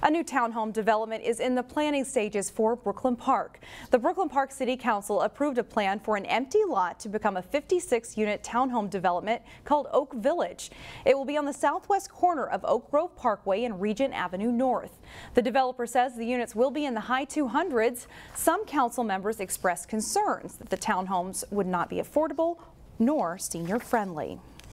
A new townhome development is in the planning stages for Brooklyn Park. The Brooklyn Park City Council approved a plan for an empty lot to become a 56-unit townhome development called Oak Village. It will be on the southwest corner of Oak Grove Parkway and Regent Avenue North. The developer says the units will be in the high 200s. Some council members expressed concerns that the townhomes would not be affordable nor senior friendly.